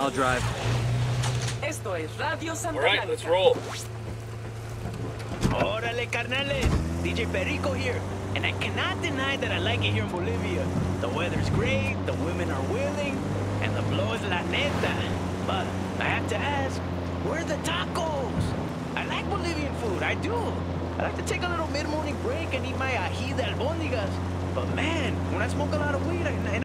I'll drive. Esto es Radio Santa All right, let's roll. Órale, carnales. DJ Perico here. And I cannot deny that I like it here in Bolivia. The weather's great, the women are willing, and the blow is la neta. But I have to ask, where are the tacos? I like Bolivian food, I do. I like to take a little mid-morning break and eat my ají de albóndigas. But man, when I smoke a lot of weed, I,